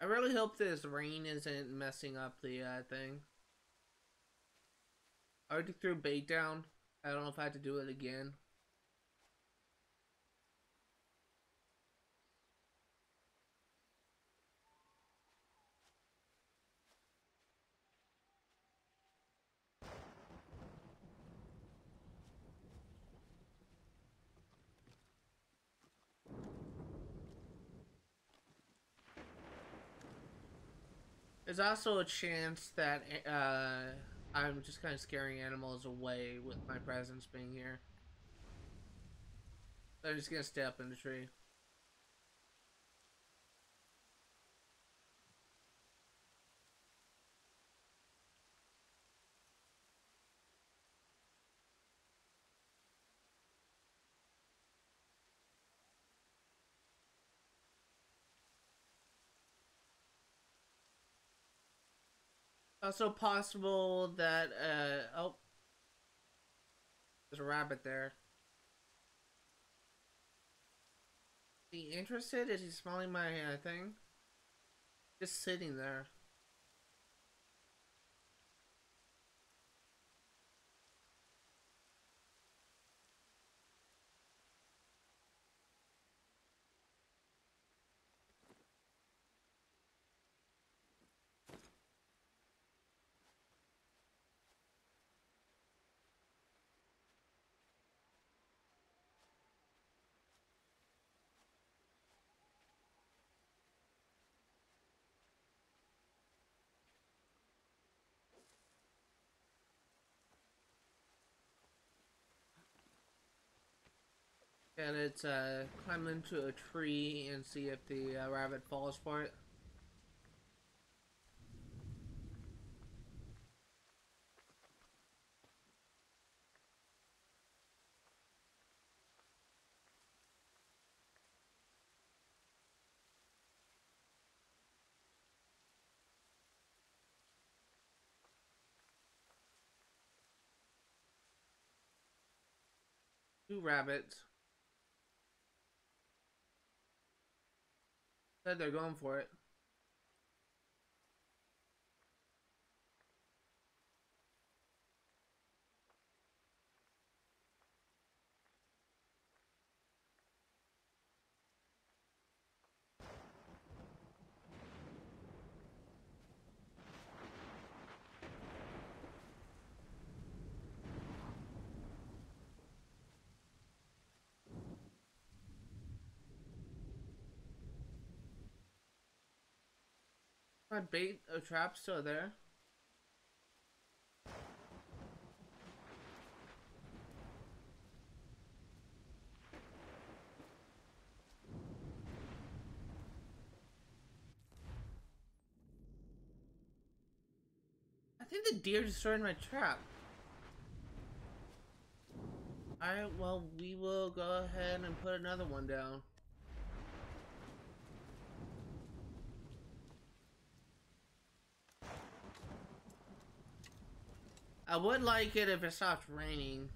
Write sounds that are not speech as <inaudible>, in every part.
I really hope this rain isn't messing up the uh, thing. I already threw bait down. I don't know if I have to do it again. There's also a chance that uh, I'm just kind of scaring animals away with my presence being here. They're just gonna stay up in the tree. Also possible that, uh, oh. There's a rabbit there. Is he interested? Is he smelling my uh, thing? Just sitting there. And it's uh, climb into a tree and see if the uh, rabbit falls for it. Two rabbits. They're going for it. My bait a trap still there. I think the deer destroyed my trap. Alright, well, we will go ahead and put another one down. I would like it if it stopped raining.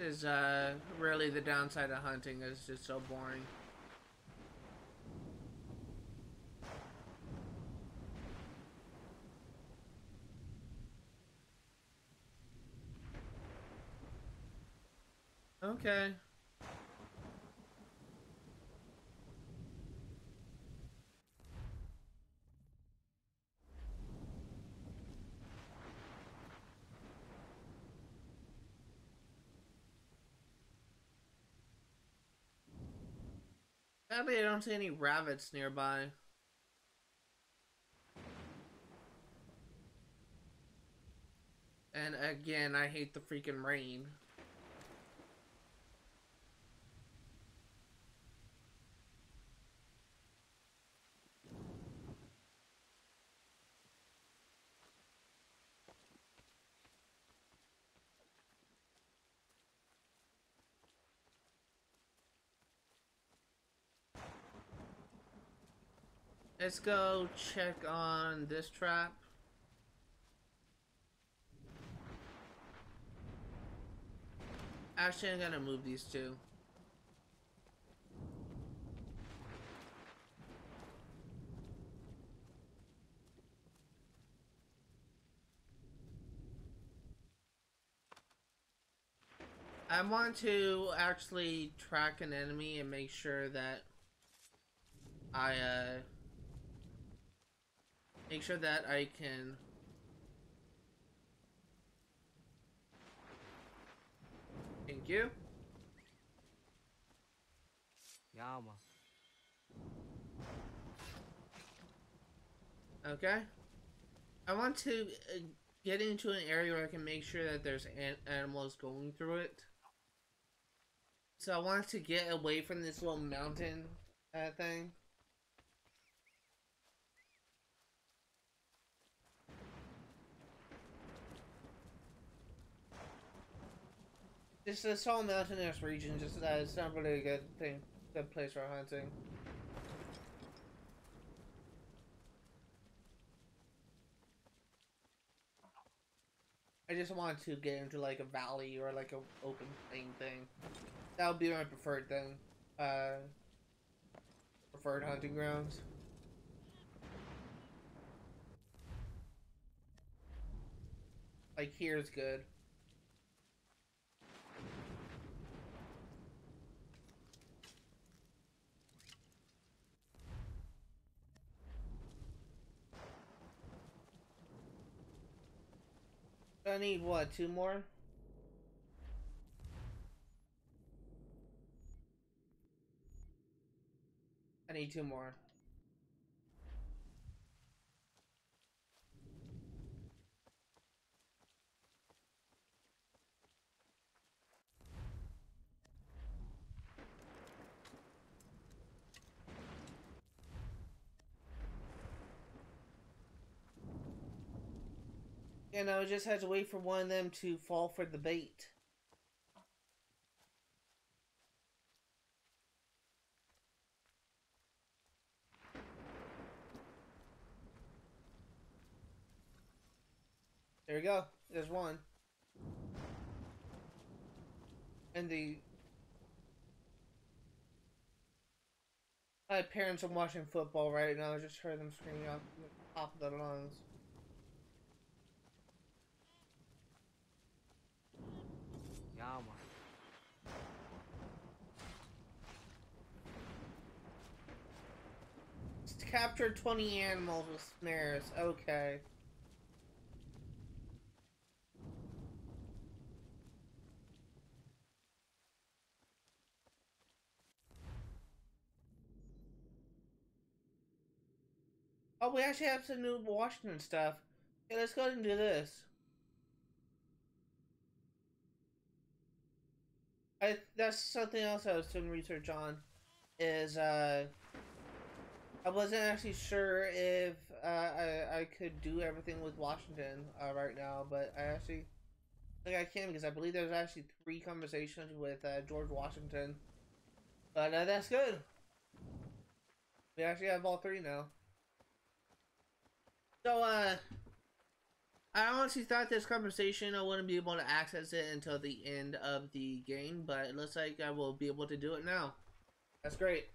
Is uh, really the downside of hunting is just so boring. Okay. I don't see any rabbits nearby. And again, I hate the freaking rain. Let's go check on this trap. Actually, I'm gonna move these two. I want to actually track an enemy and make sure that I, uh, make sure that I can Thank you. Yama. Okay. I want to uh, get into an area where I can make sure that there's an animals going through it. So I want to get away from this little mountain uh, thing. This this whole mountainous region just uh, it's not really a good thing, good place for hunting. I just want to get into like a valley or like a open plain thing. That would be my preferred thing. Uh, preferred hunting grounds. Like here's good. I need what, two more? I need two more. You know, just had to wait for one of them to fall for the bait. There we go. There's one. And the... My parents are watching football right now. I just heard them screaming off the top of their lungs. Yama. Captured 20 animals with snares. Okay. Oh, we actually have some new Washington stuff. Okay, let's go and do this. I that's something else I was doing research on. Is uh, I wasn't actually sure if uh, I I could do everything with Washington uh, right now, but I actually think I can because I believe there's actually three conversations with uh, George Washington. But uh, that's good. We actually have all three now. So, uh, I honestly thought this conversation I wouldn't be able to access it until the end of the game, but it looks like I will be able to do it now. That's great.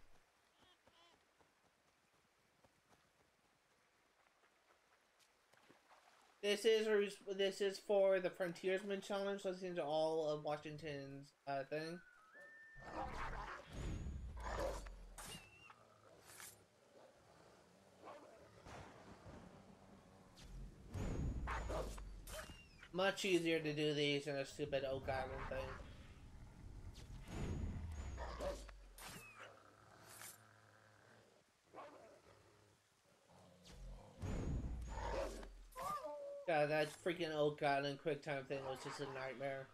This is this is for the Frontiersman Challenge, listening to all of Washington's uh, thing. Much easier to do these in a stupid Oak Island thing. God, that freaking Oak Island quick time thing was just a nightmare.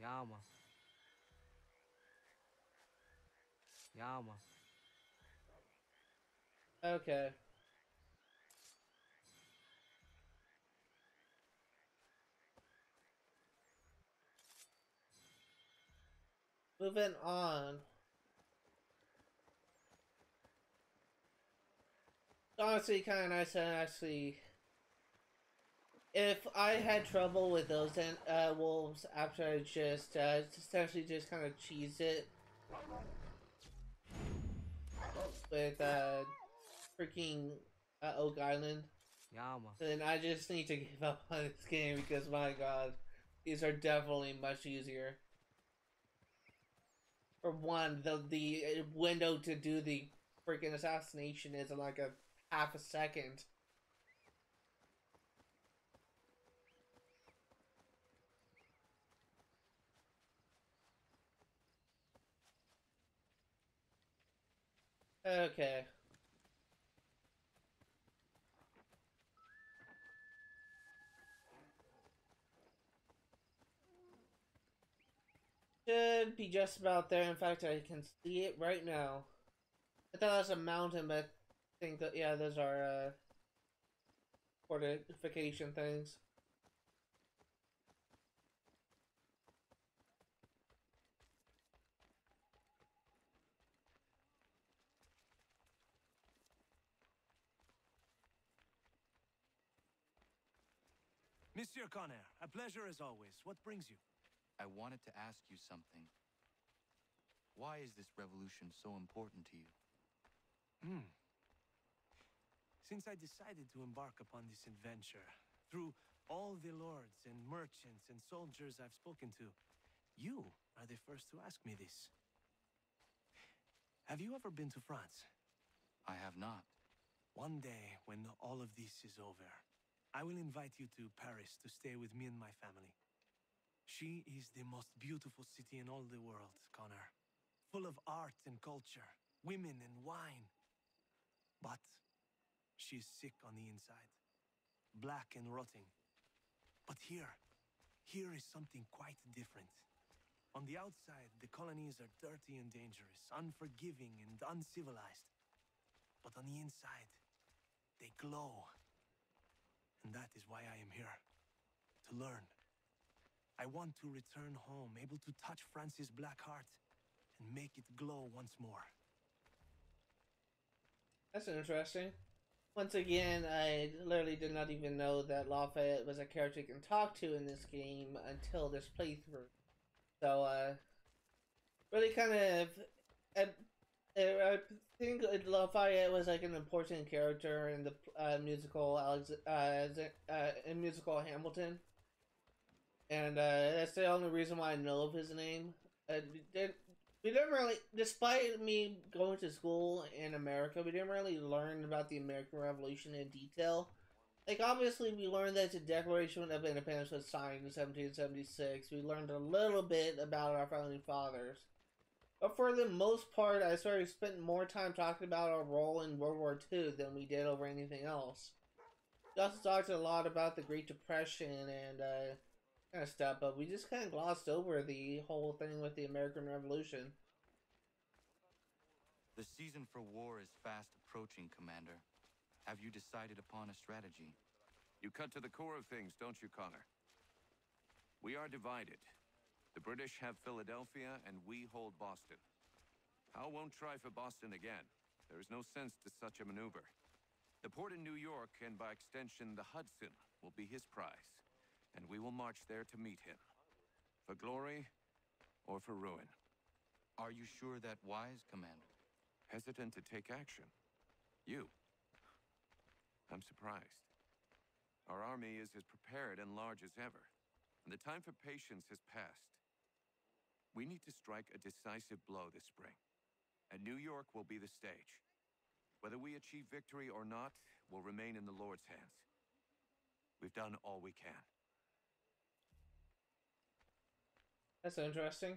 Yama. Yeah, man. Okay. Moving on. honestly kind of nice to actually if I had trouble with those uh, wolves after I just, uh, just essentially just kind of cheese it with uh, freaking uh, Oak Island, Yeah, man. then I just need to give up on this game because my god, these are definitely much easier. For one, the the window to do the freaking assassination is like a half a second. Okay. Should be just about there. In fact, I can see it right now. I thought it was a mountain, but I think that, yeah, those are, uh, fortification things. Monsieur Connor, a pleasure as always. What brings you? I wanted to ask you something. Why is this revolution so important to you? Hmm. Since I decided to embark upon this adventure, through all the lords and merchants and soldiers I've spoken to, you are the first to ask me this. Have you ever been to France? I have not. One day, when all of this is over, I will invite you to Paris to stay with me and my family. She is the most beautiful city in all the world, Connor. Full of art and culture, women and wine. But she is sick on the inside, black and rotting. But here, here is something quite different. On the outside, the colonies are dirty and dangerous, unforgiving and uncivilized. But on the inside, they glow. And that is why I am here. To learn. I want to return home, able to touch France's black heart and make it glow once more. That's interesting. Once again, I literally did not even know that Lafayette was a character you can talk to in this game until this playthrough. So, uh, really kind of, I, think Lafayette was like an important character in the uh, musical Alex, uh, uh, in musical Hamilton, and uh, that's the only reason why I know of his name. Uh, we didn't really, despite me going to school in America, we didn't really learn about the American Revolution in detail. Like, obviously, we learned that the Declaration of Independence was signed in 1776. We learned a little bit about our founding fathers. But for the most part, I sort of spent more time talking about our role in World War II than we did over anything else. We also talked a lot about the Great Depression and, uh, kind of stuff, but we just kind of glossed over the whole thing with the American Revolution. The season for war is fast approaching, Commander. Have you decided upon a strategy? You cut to the core of things, don't you, Connor? We are divided. The British have Philadelphia, and we hold Boston. Howe won't try for Boston again. There is no sense to such a maneuver. The port in New York, and by extension the Hudson, will be his prize and we will march there to meet him. For glory or for ruin. Are you sure that wise, Commander? Hesitant to take action. You. I'm surprised. Our army is as prepared and large as ever, and the time for patience has passed. We need to strike a decisive blow this spring, and New York will be the stage. Whether we achieve victory or not will remain in the Lord's hands. We've done all we can. That's interesting.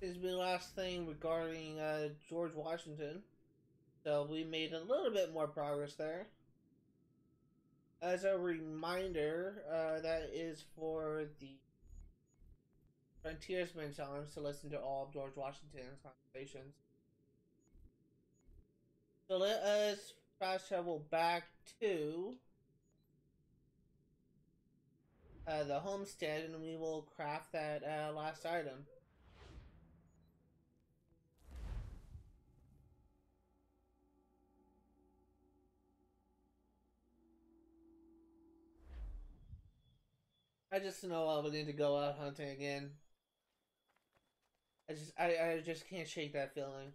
This the last thing regarding uh, George Washington. So we made a little bit more progress there. As a reminder, uh, that is for the Frontiersman challenge to listen to all of George Washington's conversations. So let us fast travel back to uh, the homestead and we will craft that uh, last item. I just know I would need to go out hunting again. I just I, I just can't shake that feeling.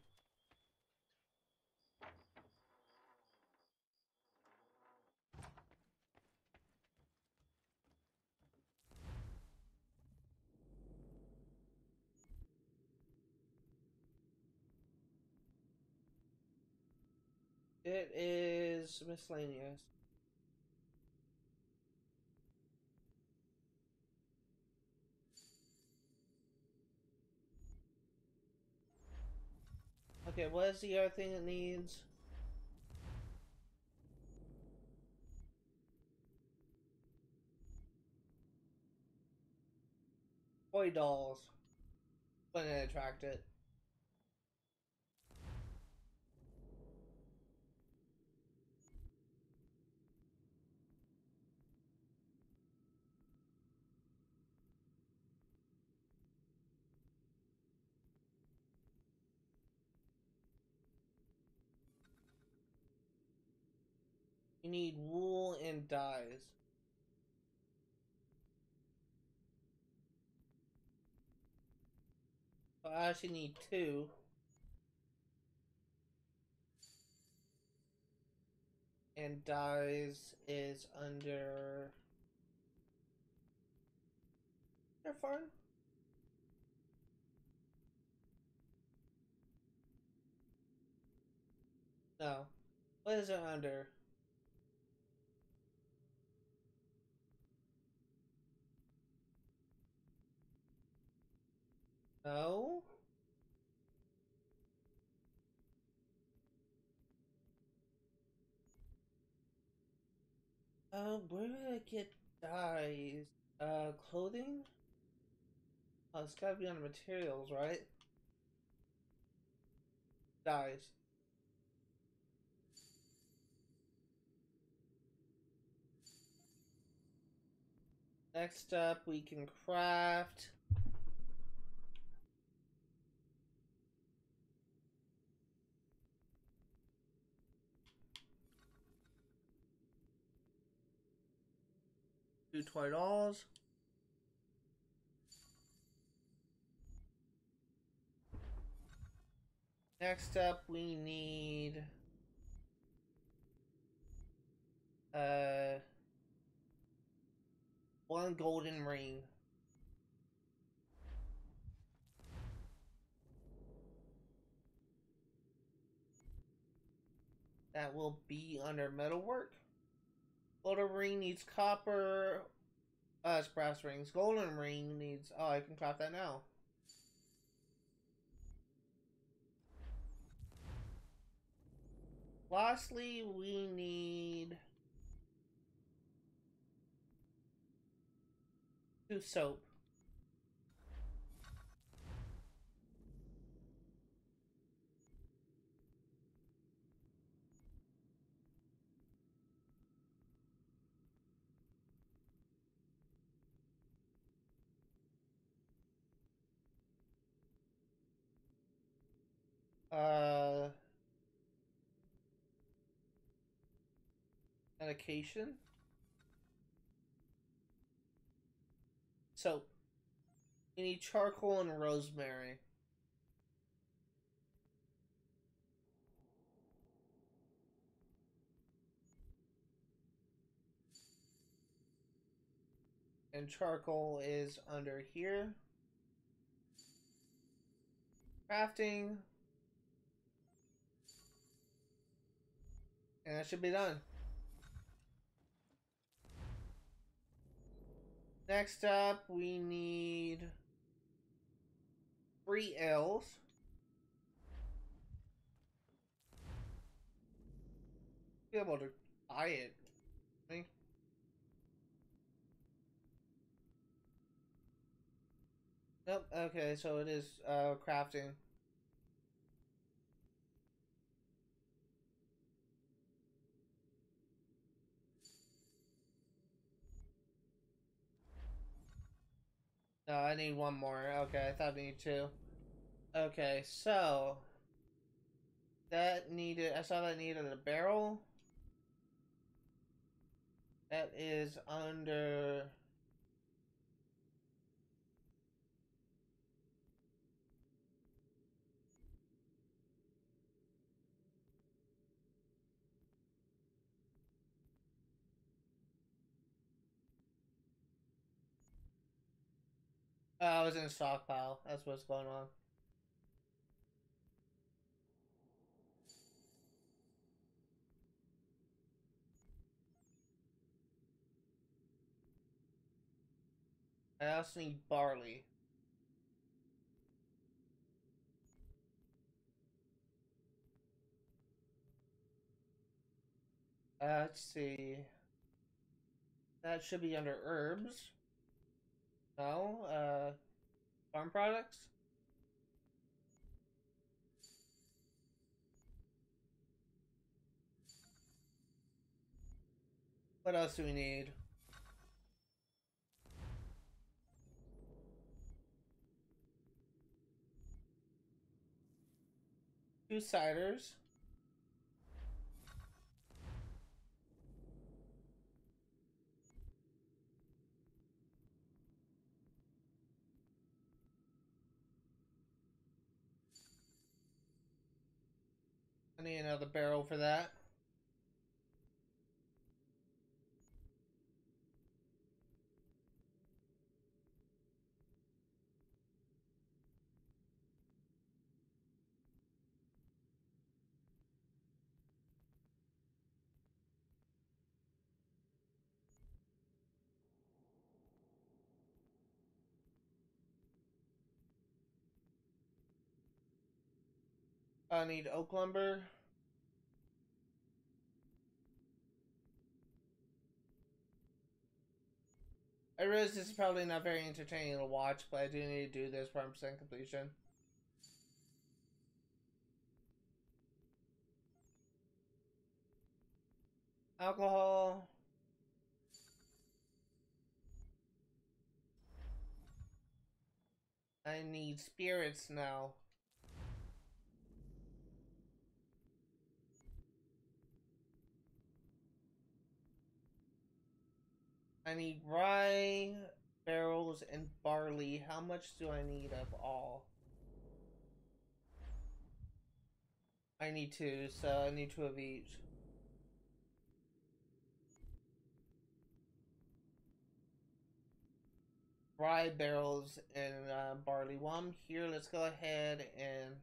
It is miscellaneous. Okay, what is the other thing it needs? Toy dolls. Wouldn't attract it. You need wool and dyes. I actually need two. And dyes is under... They're fun. No. Oh, what is it under? No. Uh, where did I get dyes? Uh, clothing? Oh, it's gotta be on the materials, right? Dyes. Next up, we can craft. Two twenty dollars. Next up, we need uh one golden ring. That will be under metalwork. Golden ring needs copper. Uh, it's brass rings. Golden ring needs. Oh, I can craft that now. Lastly, we need two soap. Uh, medication. So, you need charcoal and rosemary. And charcoal is under here. Crafting. And that should be done. Next up, we need three ales. Be able to buy it. Nope, okay, so it is uh, crafting. No, I need one more. Okay, I thought I need two. Okay, so that needed. I saw that needed a barrel. That is under Uh, I was in a stockpile. That's what's going on. I also need barley. Uh, let's see. That should be under herbs. No, uh, farm products? What else do we need? Two ciders. I need another barrel for that. I need oak lumber. I realize this is probably not very entertaining to watch, but I do need to do this for 100% completion. Alcohol. I need spirits now. I need rye, barrels, and barley. How much do I need of all? I need two, so I need two of each. Rye, barrels, and uh, barley. While I'm here, let's go ahead and...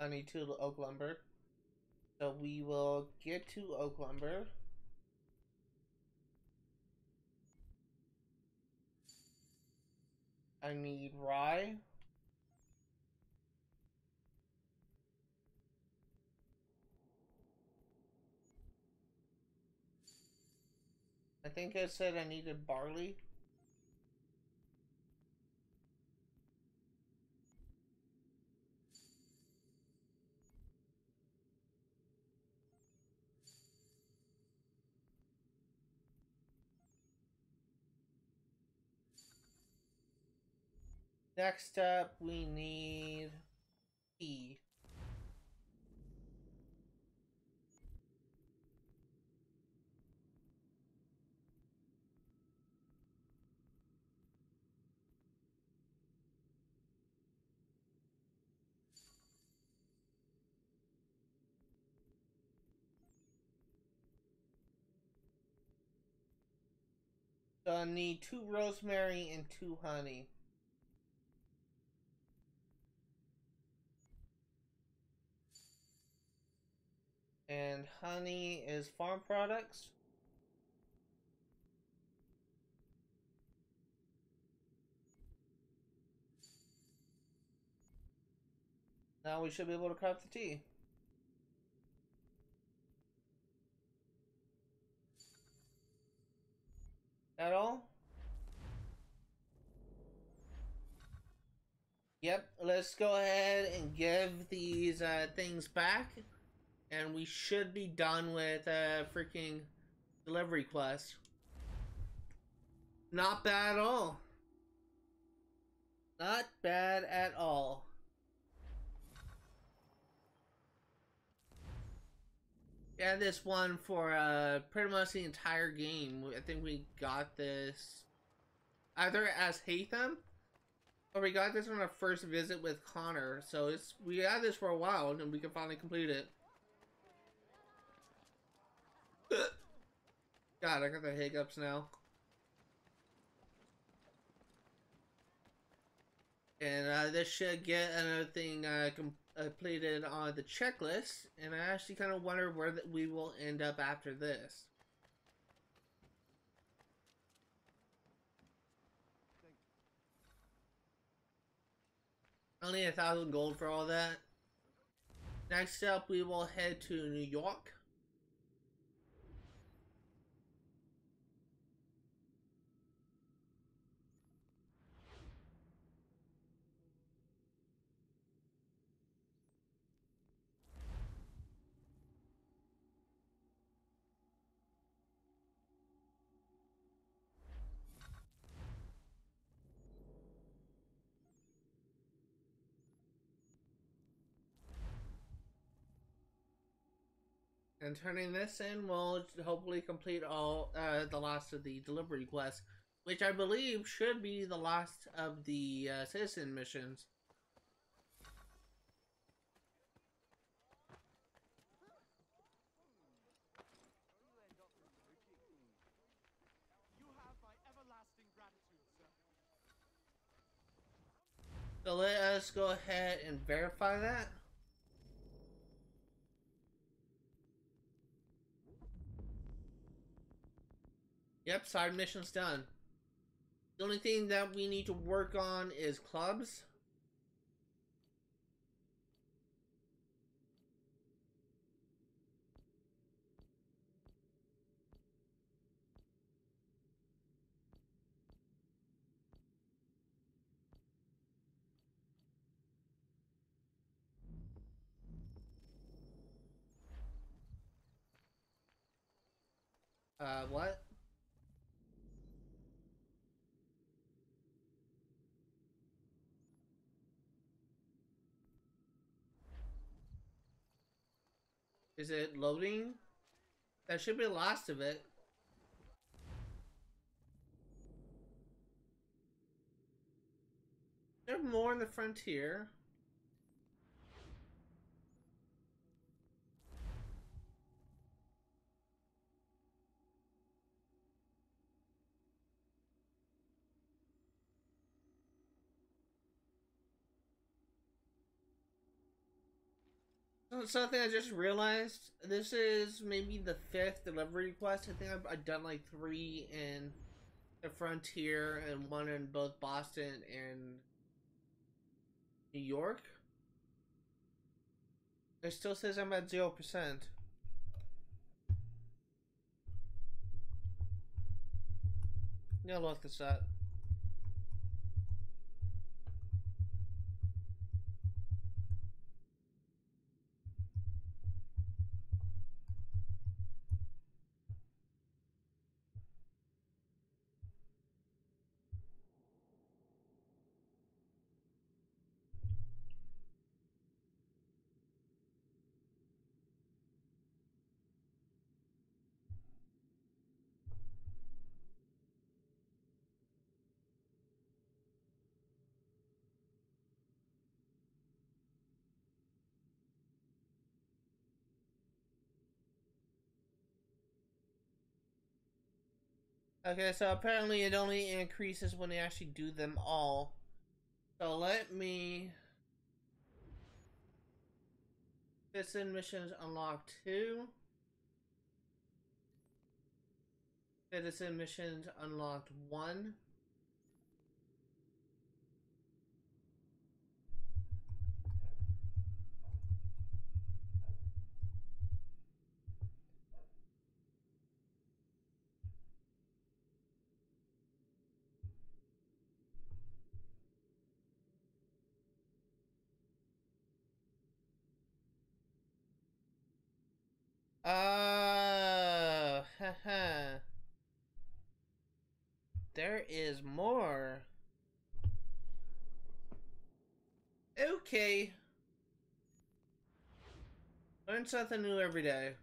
I need two oak lumber. So we will get to oak lumber. I need rye. I think I said I needed barley. Next up, we need E. So I need two rosemary and two honey. And honey is farm products. Now we should be able to craft the tea. At all? Yep, let's go ahead and give these uh, things back. And we should be done with a uh, freaking delivery quest. Not bad at all. Not bad at all. Yeah, this one for uh, pretty much the entire game. I think we got this either as Haytham or we got this on our first visit with Connor. So it's we had this for a while and we can finally complete it. <laughs> God, I got the hiccups now. And uh, this should get another thing uh, completed on the checklist. And I actually kind of wonder where we will end up after this. Only a thousand gold for all that. Next up, we will head to New York. And turning this in will hopefully complete all uh, the last of the delivery quests, which I believe should be the last of the uh, citizen missions. So let us go ahead and verify that. Yep, side mission's done. The only thing that we need to work on is clubs. Uh, what? Is it loading? That should be the last of it. There's more in the frontier. Something I just realized. This is maybe the fifth delivery request. I think I've, I've done like three in the frontier and one in both Boston and New York. It still says I'm at zero percent. Yeah, look this up. Okay, so apparently it only increases when they actually do them all. So let me... This in missions unlocked 2. Citizen missions unlocked 1. Learn something new every day.